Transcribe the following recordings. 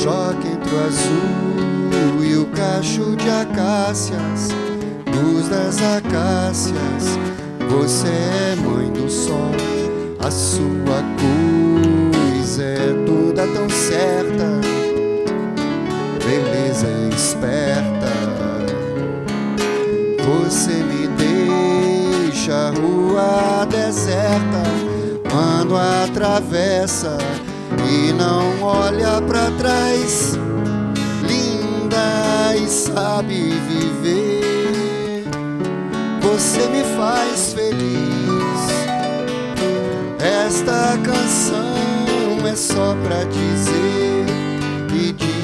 cedro azul e o cacho de acácias, luz das acácias. Você é mãe do sol, a sua coisa é toda tão certa, beleza esperta. Você me deixa a rua deserta, quando atravessa e não olha para trás. Linda e sabe viver, você me faz feliz. Esta canção é só pra dizer e diz: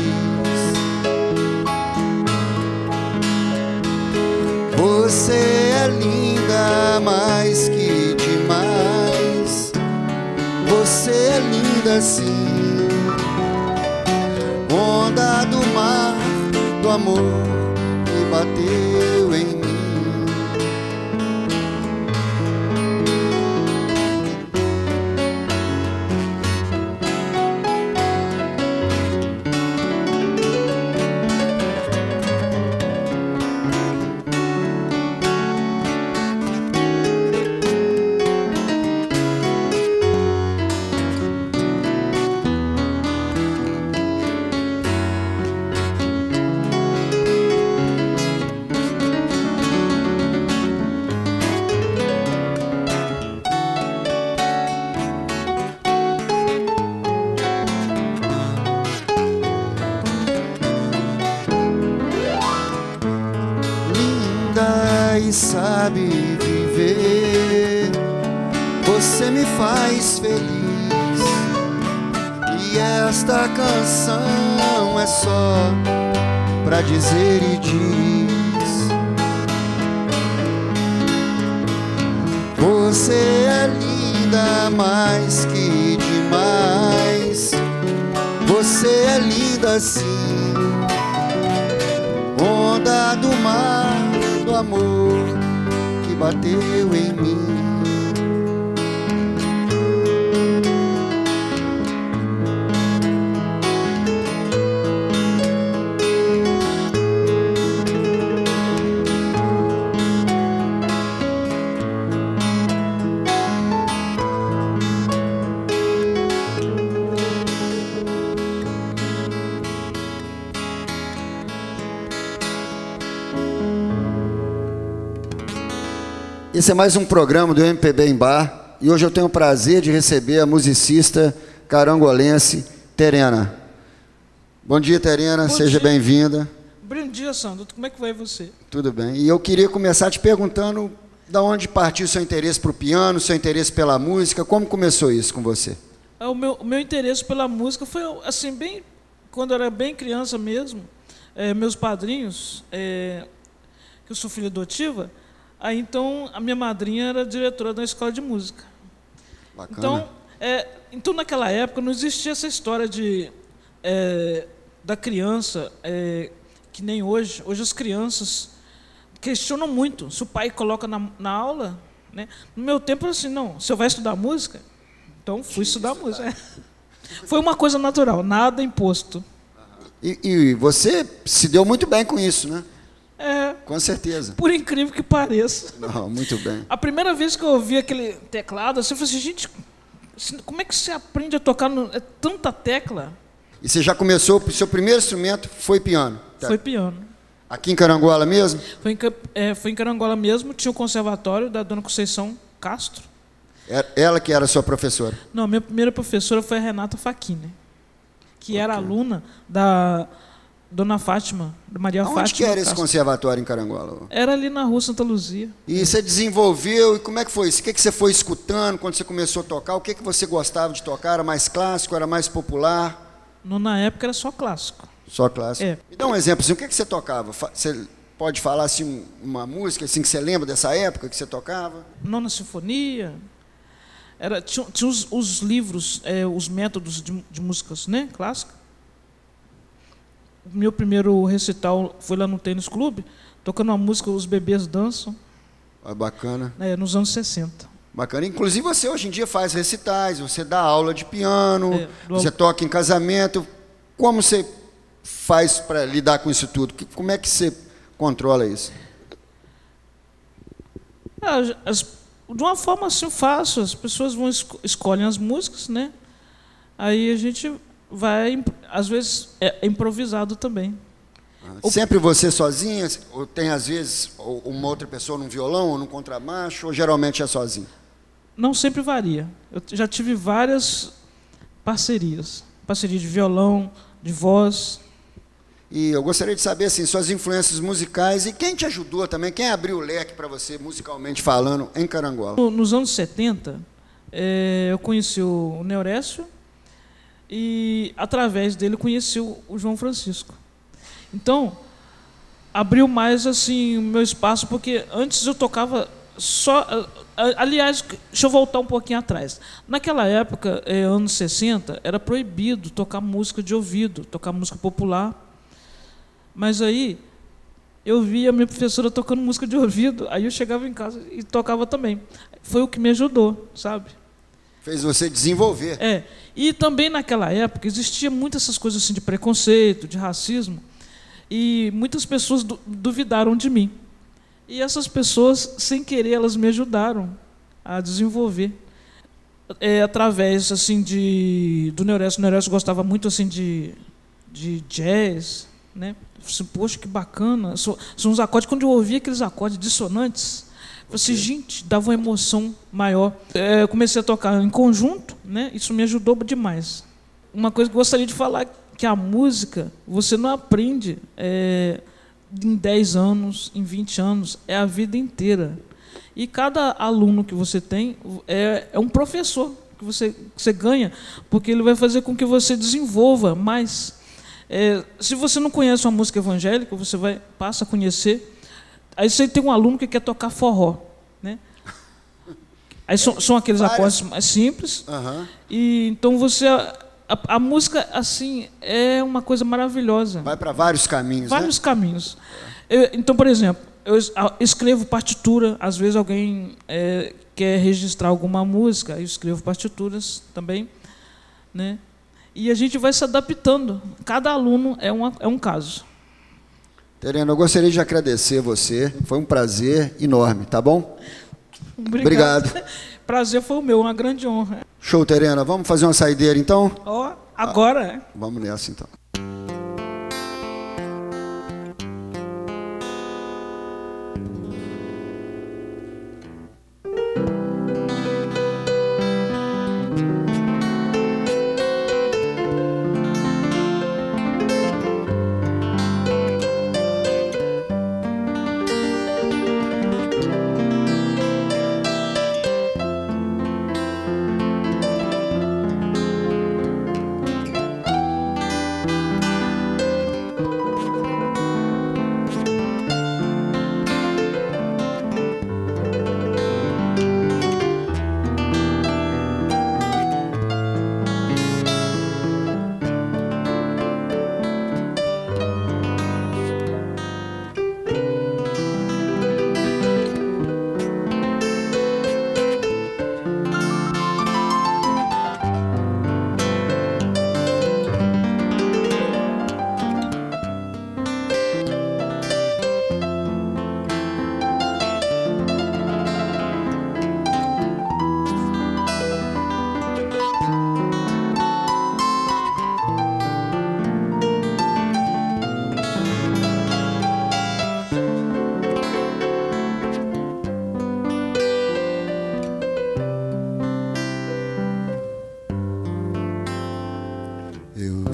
é linda sim. Onda do mar, do amor que bateu canção é só pra dizer e diz: Você é linda mais que demais. Você é linda sim onda do mar do amor que bateu em mim. Esse é mais um programa do MPB em Bar e hoje eu tenho o prazer de receber a musicista carangolense Terena. Bom dia, Terena, Bom seja bem-vinda. Bom dia, Sandro. Como é que vai você? Tudo bem. E eu queria começar te perguntando da onde partiu o seu interesse para o piano, seu interesse pela música, como começou isso com você? Ah, O meu, o meu interesse pela música foi assim bem quando eu era bem criança mesmo. eh, meus padrinhos, eh, que eu sou filha adotiva, aí então a minha madrinha era diretora da escola de música. Bacana. Então, é, então naquela época não existia essa história de é, da criança é, que nem hoje. Hoje as crianças questionam muito. Se o pai coloca na, na aula, né? No meu tempo era assim, não. Se eu vai estudar música, então fui estudar música. É. Foi uma coisa natural, nada imposto. E, e você se deu muito bem com isso, né? Com certeza. por incrível que pareça. Não, muito bem. A primeira vez que eu ouvi aquele teclado, assim, eu falei assim, gente, como é que você aprende a tocar no, é tanta tecla? E você já começou, o seu primeiro instrumento foi piano? Tá. Foi piano. Aqui em Carangola mesmo? Foi em, é, foi em Carangola mesmo, tinha o conservatório da dona Conceição Castro. É- Ela que era sua professora. Não, minha primeira professora foi a Renata Facchini, que era aluna da dona Fátima, Maria Onde Fátima. que era esse Castro. conservatório em Carangola? Era ali na rua Santa Luzia. E você desenvolveu, e como é que foi isso? O que, que você foi escutando quando você começou a tocar? O que, que você gostava de tocar? Era mais clássico, era mais popular? No, na época era só clássico. Só clássico. É. Me dá um exemplo, assim, o que, que você tocava? Você pode falar assim, um- uma música assim, que você lembra dessa época que você tocava? Nona Sinfonia. Era, tinha tinha os, os livros, é, os métodos de, de músicas né, clássica. Meu primeiro recital foi lá no tênis clube, tocando uma música Os Bebês Dançam, Ah, bacana. né, nos anos 60. Bacana. Inclusive você hoje em dia faz recitais, você dá aula de piano, É, do- você toca em casamento. Como você faz para lidar com isso tudo? Como é que você controla isso? É, as, de uma forma assim fácil, as pessoas vão esco escolhem as músicas, né? Aí a gente vai, às vezes é improvisado também. Ah, sempre você sozinha? Ou tem às vezes uma outra pessoa num violão ou num contrabaixo? Ou geralmente é sozinho? Não sempre varia. Eu já tive várias parcerias, parceria de violão, de voz. E eu gostaria de saber assim, suas influências musicais e quem te ajudou também, quem abriu o leque para você musicalmente falando em Carangola. Nos anos 70, é, eu conheci o Neurécio e através dele conheci o João Francisco. Então, abriu mais assim o meu espaço porque antes eu tocava só aliás, deixa eu voltar um pouquinho atrás. Naquela época, é, anos 60, era proibido tocar música de ouvido, tocar música popular. Mas aí eu via a minha professora tocando música de ouvido, aí eu chegava em casa e tocava também. Foi o que me ajudou, sabe? Fez você desenvolver. É. E também naquela época existia muitas essas coisas assim de preconceito, de racismo, e muitas pessoas duvidaram de mim. E essas pessoas, sem querer, elas me ajudaram a desenvolver. É, através assim de do Neurécio. O Neurécio gostava muito assim de, de jazz, né? Assim, Poxa, que bacana. São, são uns acordes, quando eu ouvia aqueles acordes dissonantes, assim, gente, dava uma emoção maior. É, eu comecei a tocar em conjunto, né? Isso me ajudou demais. Uma coisa que eu gostaria de falar que a música você não aprende é, em 10 anos, em 20 anos, é a vida inteira. E cada aluno que você tem é, é um professor que você, que você ganha, porque ele vai fazer com que você desenvolva mais é, se você não conhece uma música evangélica, você vai passa a conhecer. Aí você tem um aluno que quer tocar forró, né? Aí são, são aqueles acordes mais simples. Uhum. E então você a, a, música assim é uma coisa maravilhosa. Vai para vários caminhos. Né? Vários né? caminhos. Eu, então, por exemplo, eu escrevo partitura. Às vezes alguém é, quer registrar alguma música, eu escrevo partituras também, né? e a gente vai se adaptando. Cada aluno é, uma, é um caso. Terena, eu gostaria de agradecer você. Foi um prazer enorme, tá bom? Obrigado. Obrigado. Prazer foi o meu, uma grande honra. Show, Terena. Vamos fazer uma saideira então? Ó, oh, agora. Ah, vamos nessa então.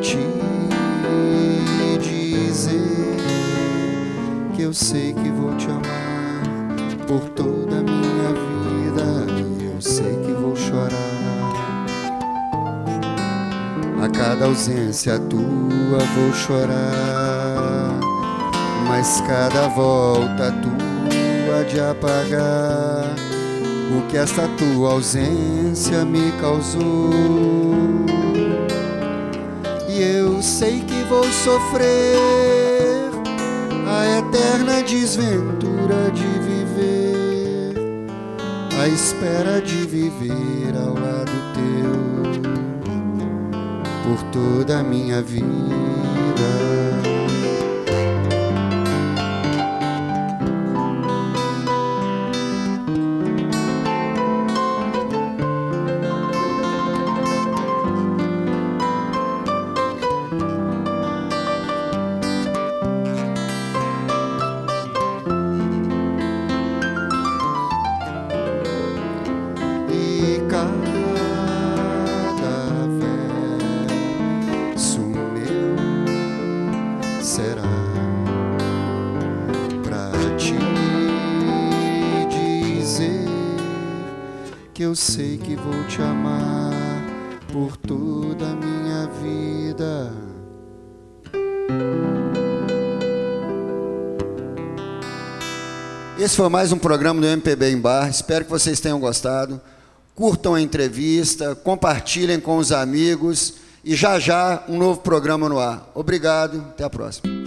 te dizer que eu sei que vou te amar por toda a minha vida. E eu sei que vou chorar A cada ausência tua vou chorar, mas cada volta tua de apagar o que esta tua ausência me causou. Eu sei que vou sofrer a eterna desventura de viver, a espera de viver ao lado teu por toda a minha vida. Sei que vou te amar por toda a minha vida. Esse foi mais um programa do MPB em Bar. Espero que vocês tenham gostado. Curtam a entrevista, compartilhem com os amigos e já já um novo programa no ar. Obrigado, até a próxima.